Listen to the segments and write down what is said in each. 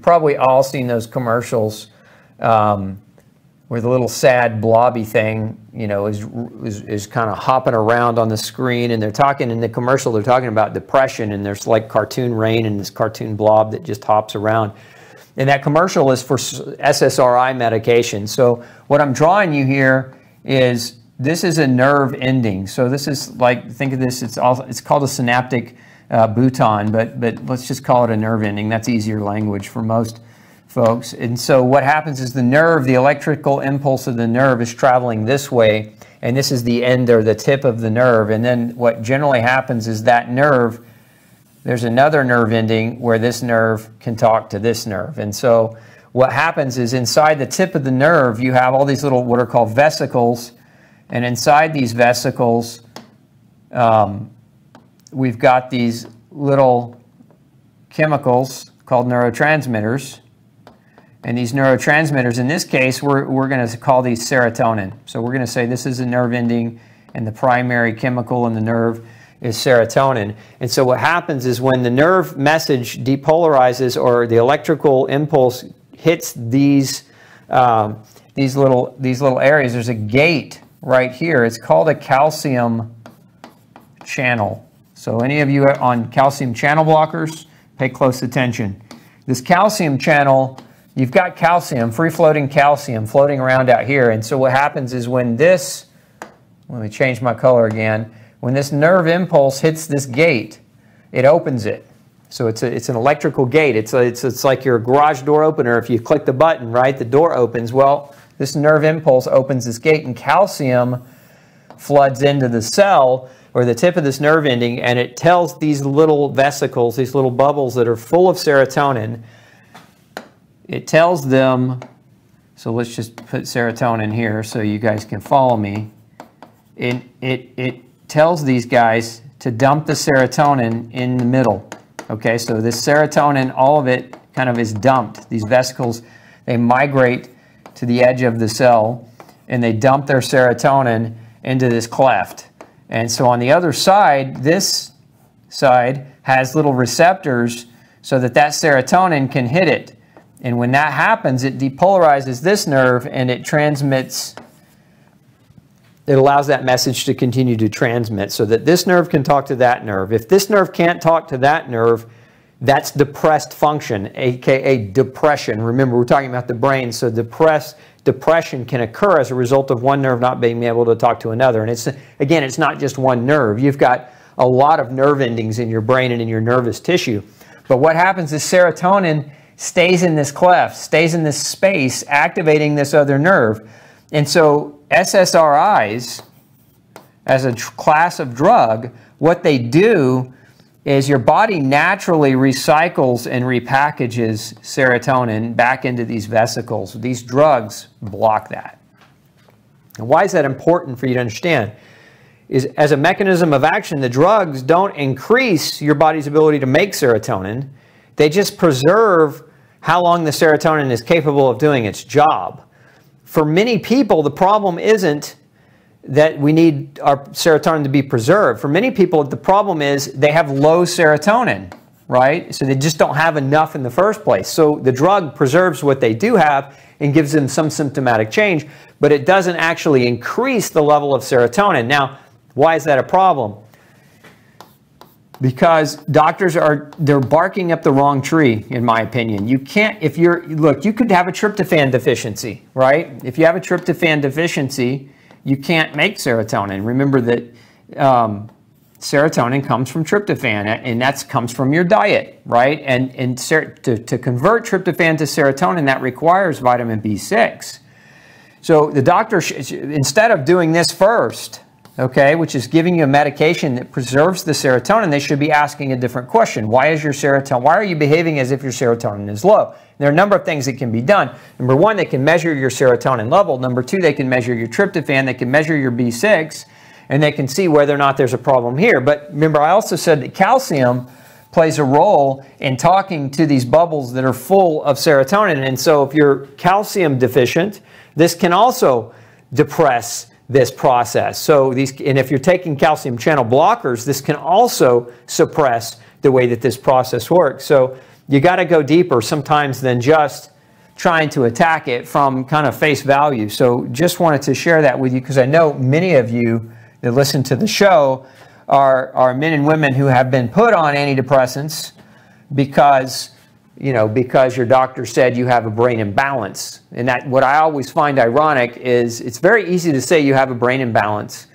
you've probably all seen those commercials um, where the little sad blobby thing, you know, is, is, is kind of hopping around on the screen and they're talking in the commercial, they're talking about depression and there's like cartoon rain and this cartoon blob that just hops around. And that commercial is for SSRI medication. So what I'm drawing you here is this is a nerve ending. So this is like, think of this, it's, all, it's called a synaptic uh, bouton, but, but let's just call it a nerve ending. That's easier language for most folks. And so what happens is the nerve, the electrical impulse of the nerve is traveling this way, and this is the end or the tip of the nerve. And then what generally happens is that nerve, there's another nerve ending where this nerve can talk to this nerve. And so what happens is inside the tip of the nerve, you have all these little what are called vesicles, and inside these vesicles, um, we've got these little chemicals called neurotransmitters. And these neurotransmitters, in this case, we're, we're going to call these serotonin. So we're going to say this is a nerve ending, and the primary chemical in the nerve is serotonin. And so what happens is when the nerve message depolarizes or the electrical impulse hits these, um, these, little, these little areas, there's a gate right here. It's called a calcium channel. So any of you on calcium channel blockers, pay close attention. This calcium channel, you've got calcium, free-floating calcium floating around out here. And so what happens is when this, let me change my color again, when this nerve impulse hits this gate, it opens it. So it's, a, it's an electrical gate. It's, a, it's, it's like your garage door opener. If you click the button, right, the door opens. Well, this nerve impulse opens this gate, and calcium floods into the cell or the tip of this nerve ending, and it tells these little vesicles, these little bubbles that are full of serotonin, it tells them, so let's just put serotonin here so you guys can follow me. It, it, it tells these guys to dump the serotonin in the middle. Okay, so this serotonin, all of it kind of is dumped. These vesicles, they migrate to the edge of the cell and they dump their serotonin into this cleft. And so on the other side, this side has little receptors so that that serotonin can hit it. And when that happens, it depolarizes this nerve and it transmits, it allows that message to continue to transmit so that this nerve can talk to that nerve. If this nerve can't talk to that nerve, that's depressed function, aka depression. Remember, we're talking about the brain, so depressed depression can occur as a result of one nerve not being able to talk to another. And it's again, it's not just one nerve. You've got a lot of nerve endings in your brain and in your nervous tissue. But what happens is serotonin stays in this cleft, stays in this space, activating this other nerve. And so SSRIs, as a class of drug, what they do is your body naturally recycles and repackages serotonin back into these vesicles. These drugs block that. And why is that important for you to understand? Is as a mechanism of action, the drugs don't increase your body's ability to make serotonin. They just preserve how long the serotonin is capable of doing its job. For many people, the problem isn't that we need our serotonin to be preserved. For many people, the problem is they have low serotonin, right? So they just don't have enough in the first place. So the drug preserves what they do have and gives them some symptomatic change, but it doesn't actually increase the level of serotonin. Now, why is that a problem? Because doctors are, they're barking up the wrong tree, in my opinion. You can't, if you're, look, you could have a tryptophan deficiency, right? If you have a tryptophan deficiency, you can't make serotonin. Remember that um, serotonin comes from tryptophan, and that comes from your diet, right? And, and to, to convert tryptophan to serotonin, that requires vitamin B6. So the doctor, instead of doing this first, okay, which is giving you a medication that preserves the serotonin, they should be asking a different question. Why is your serotonin, why are you behaving as if your serotonin is low? There are a number of things that can be done. Number one, they can measure your serotonin level. Number two, they can measure your tryptophan. They can measure your B6, and they can see whether or not there's a problem here. But remember, I also said that calcium plays a role in talking to these bubbles that are full of serotonin. And so if you're calcium deficient, this can also depress this process. So these, and if you're taking calcium channel blockers, this can also suppress the way that this process works. So you got to go deeper sometimes than just trying to attack it from kind of face value. So just wanted to share that with you because I know many of you that listen to the show are, are men and women who have been put on antidepressants because you know because your doctor said you have a brain imbalance and that what i always find ironic is it's very easy to say you have a brain imbalance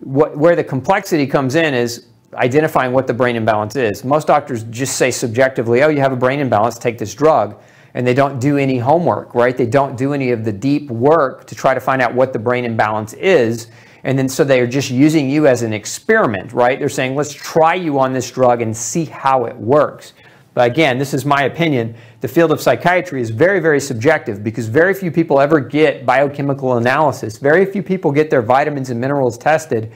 what, where the complexity comes in is identifying what the brain imbalance is. Most doctors just say subjectively, oh, you have a brain imbalance, take this drug. And they don't do any homework, right? They don't do any of the deep work to try to find out what the brain imbalance is. And then so they are just using you as an experiment, right? They're saying, let's try you on this drug and see how it works. But again, this is my opinion. The field of psychiatry is very, very subjective because very few people ever get biochemical analysis. Very few people get their vitamins and minerals tested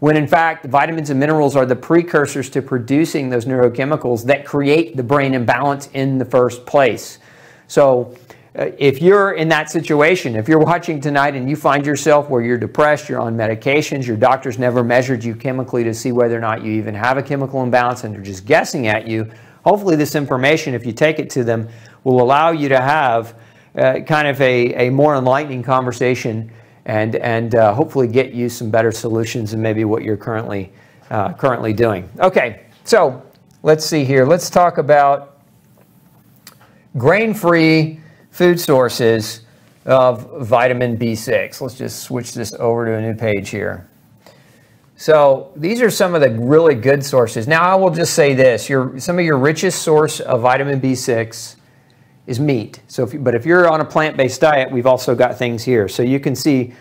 when in fact vitamins and minerals are the precursors to producing those neurochemicals that create the brain imbalance in the first place. So uh, if you're in that situation, if you're watching tonight and you find yourself where you're depressed, you're on medications, your doctor's never measured you chemically to see whether or not you even have a chemical imbalance and they're just guessing at you, hopefully this information, if you take it to them, will allow you to have uh, kind of a, a more enlightening conversation and, and uh, hopefully get you some better solutions than maybe what you're currently, uh, currently doing. Okay, so let's see here. Let's talk about grain-free food sources of vitamin B6. Let's just switch this over to a new page here. So these are some of the really good sources. Now I will just say this, your, some of your richest source of vitamin B6 is meat. So, if but if you're on a plant-based diet, we've also got things here. So you can see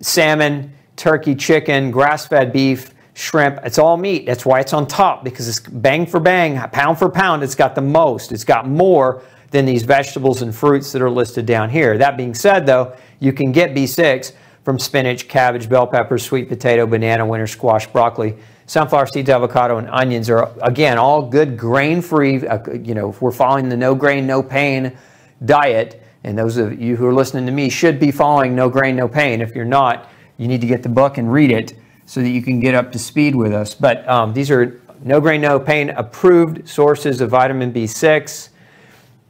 salmon, turkey, chicken, grass-fed beef, shrimp. It's all meat. That's why it's on top because it's bang for bang, pound for pound. It's got the most. It's got more than these vegetables and fruits that are listed down here. That being said, though, you can get B6 from spinach, cabbage, bell peppers, sweet potato, banana, winter squash, broccoli, sunflower seeds, avocado, and onions are, again, all good grain-free. Uh, you know, if we're following the no grain, no pain diet, and those of you who are listening to me should be following no grain, no pain. If you're not, you need to get the book and read it so that you can get up to speed with us. But um, these are no grain, no pain approved sources of vitamin B6.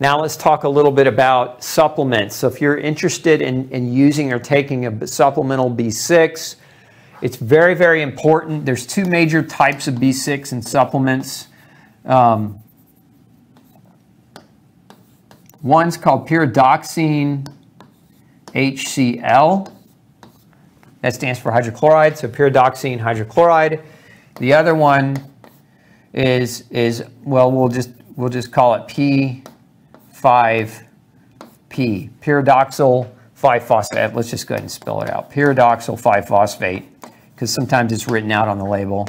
Now let's talk a little bit about supplements. So if you're interested in, in using or taking a supplemental B6, it's very, very important. There's two major types of B6 in supplements. Um, one's called pyridoxine HCl. That stands for hydrochloride, so pyridoxine hydrochloride. The other one is, is well, we'll just, we'll just call it P 5P, pyridoxal 5-phosphate. Let's just go ahead and spell it out. Pyridoxal 5-phosphate, because sometimes it's written out on the label,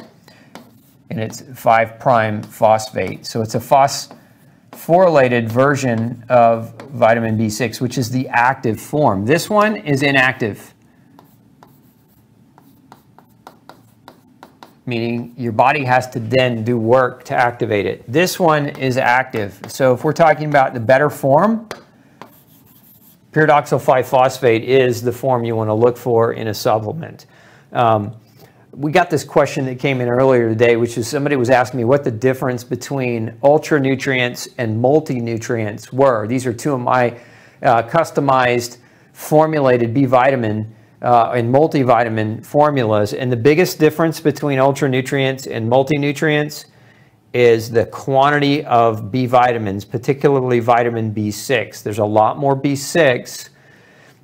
and it's 5' phosphate. So it's a phosphorylated version of vitamin B6, which is the active form. This one is inactive, meaning your body has to then do work to activate it. This one is active. So if we're talking about the better form, pyridoxal 5-phosphate is the form you want to look for in a supplement. Um, we got this question that came in earlier today, which is somebody was asking me what the difference between ultra nutrients and multi-nutrients were. These are two of my uh, customized formulated B vitamin uh, multivitamin formulas. And the biggest difference between ultra nutrients and multi-nutrients is the quantity of B vitamins, particularly vitamin B6. There's a lot more B6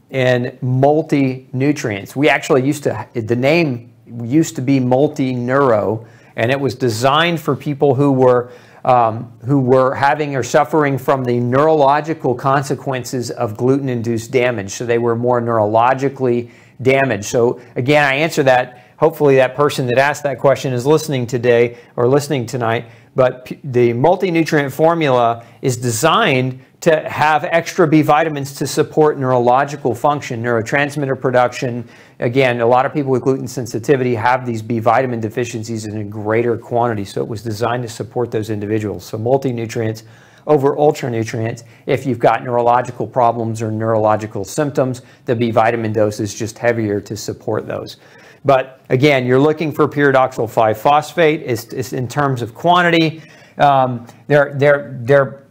in multi-nutrients. We actually used to, the name used to be multi-neuro, and it was designed for people who were um, who were having or suffering from the neurological consequences of gluten-induced damage. So they were more neurologically damaged. So again, I answer that. Hopefully that person that asked that question is listening today or listening tonight but the multi-nutrient formula is designed to have extra B vitamins to support neurological function, neurotransmitter production. Again, a lot of people with gluten sensitivity have these B vitamin deficiencies in a greater quantity, so it was designed to support those individuals. So multi-nutrients over ultra nutrients. If you've got neurological problems or neurological symptoms, the B vitamin dose is just heavier to support those. But again, you're looking for pyridoxal 5-phosphate. It's, it's, in terms of quantity. Um, they're, they're, they're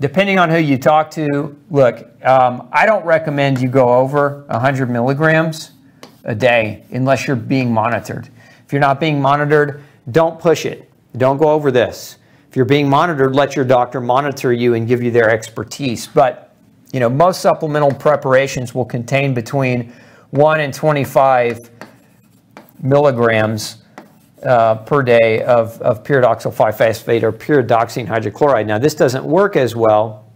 depending on who you talk to, look, um, I don't recommend you go over 100 milligrams a day unless you're being monitored. If you're not being monitored, don't push it. Don't go over this. You're being monitored, let your doctor monitor you and give you their expertise. But, you know, most supplemental preparations will contain between 1 and 25 milligrams uh, per day of, of pyridoxal 5-phosphate or pyridoxine hydrochloride. Now, this doesn't work as well,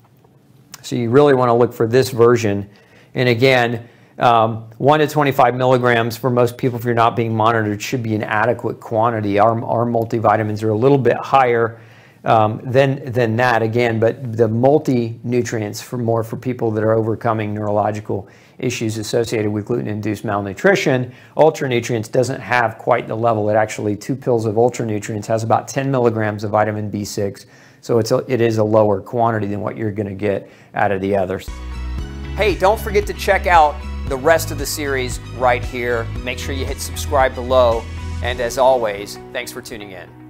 so you really want to look for this version. And again, um, 1 to 25 milligrams for most people, if you're not being monitored, should be an adequate quantity. Our, our multivitamins are a little bit higher um, than, than that, again, but the multi-nutrients for more for people that are overcoming neurological issues associated with gluten-induced malnutrition. Ultra nutrients doesn't have quite the level. It actually, two pills of ultra nutrients has about 10 milligrams of vitamin B6. So it's a, it is a lower quantity than what you're going to get out of the others. Hey, don't forget to check out the rest of the series right here. Make sure you hit subscribe below. And as always, thanks for tuning in.